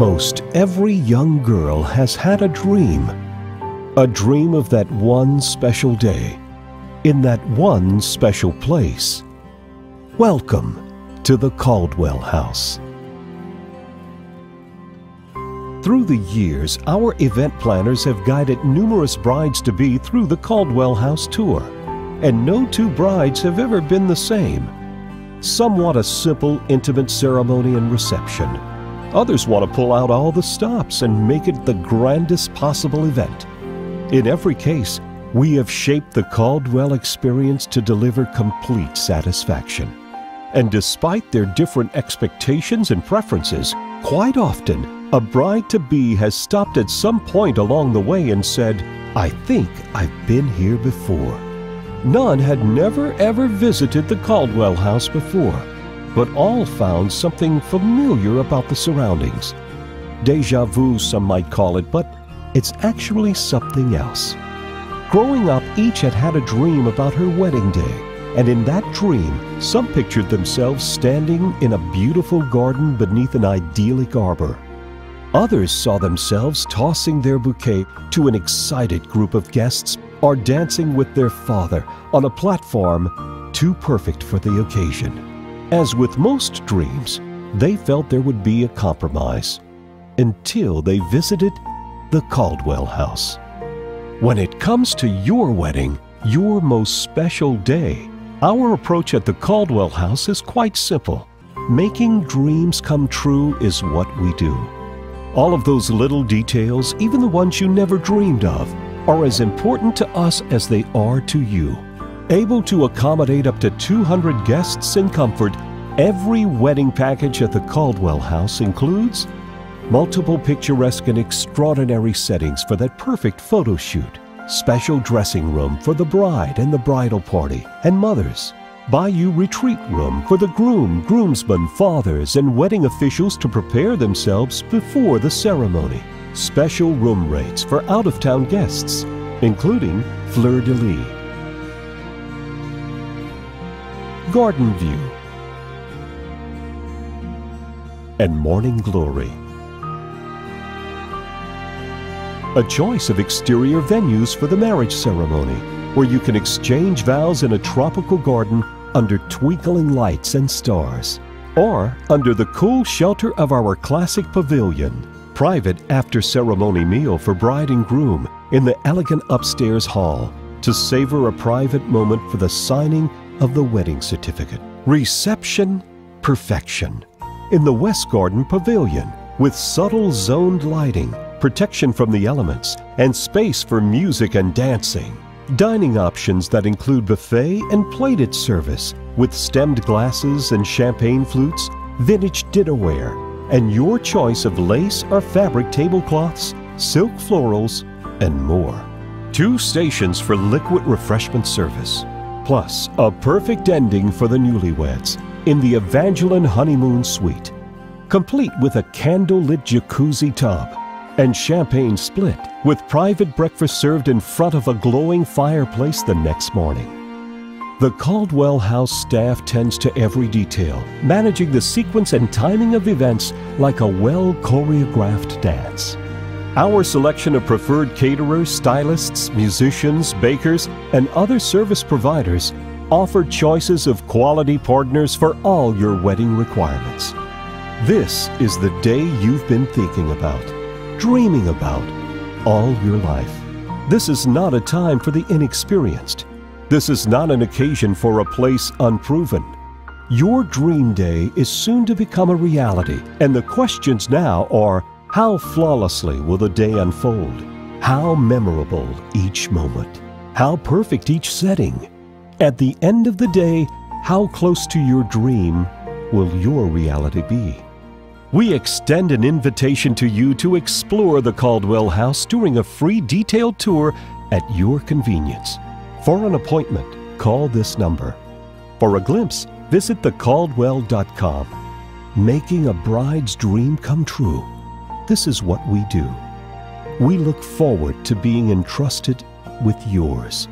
Almost every young girl has had a dream. A dream of that one special day, in that one special place. Welcome to the Caldwell House. Through the years, our event planners have guided numerous brides to be through the Caldwell House tour, and no two brides have ever been the same. Some want a simple, intimate ceremony and reception. Others want to pull out all the stops and make it the grandest possible event. In every case, we have shaped the Caldwell experience to deliver complete satisfaction. And despite their different expectations and preferences, quite often a bride to be has stopped at some point along the way and said, I think I've been here before. None had never ever visited the Caldwell house before, but all found something familiar about the surroundings. Deja vu, some might call it, but it's actually something else. Growing up, each had had a dream about her wedding day, and in that dream, some pictured themselves standing in a beautiful garden beneath an idyllic arbor. Others saw themselves tossing their bouquet to an excited group of guests or dancing with their father on a platform too perfect for the occasion. As with most dreams, they felt there would be a compromise until they visited the Caldwell House. When it comes to your wedding, your most special day, our approach at the Caldwell House is quite simple. Making dreams come true is what we do. All of those little details, even the ones you never dreamed of, are as important to us as they are to you. Able to accommodate up to 200 guests in comfort, every wedding package at the Caldwell House includes multiple picturesque and extraordinary settings for that perfect photo shoot, special dressing room for the bride and the bridal party and mothers, Bayou Retreat Room for the groom, groomsmen, fathers, and wedding officials to prepare themselves before the ceremony. Special room rates for out of town guests, including Fleur Garden View, and Morning Glory. A choice of exterior venues for the marriage ceremony, where you can exchange vows in a tropical garden under twinkling lights and stars, or under the cool shelter of our classic pavilion private after ceremony meal for bride and groom in the elegant upstairs hall to savor a private moment for the signing of the wedding certificate. Reception perfection in the West Garden Pavilion with subtle zoned lighting, protection from the elements, and space for music and dancing. Dining options that include buffet and plated service with stemmed glasses and champagne flutes, vintage dinnerware, and your choice of lace or fabric tablecloths, silk florals, and more. Two stations for liquid refreshment service, plus a perfect ending for the newlyweds in the Evangeline Honeymoon Suite, complete with a candle-lit jacuzzi tub and champagne split with private breakfast served in front of a glowing fireplace the next morning. The Caldwell House staff tends to every detail, managing the sequence and timing of events like a well choreographed dance. Our selection of preferred caterers, stylists, musicians, bakers, and other service providers offer choices of quality partners for all your wedding requirements. This is the day you've been thinking about, dreaming about, all your life. This is not a time for the inexperienced. This is not an occasion for a place unproven. Your dream day is soon to become a reality, and the questions now are how flawlessly will the day unfold? How memorable each moment? How perfect each setting? At the end of the day, how close to your dream will your reality be? We extend an invitation to you to explore the Caldwell House during a free detailed tour at your convenience. For an appointment, call this number. For a glimpse, visit thecaldwell.com. Making a bride's dream come true. This is what we do. We look forward to being entrusted with yours.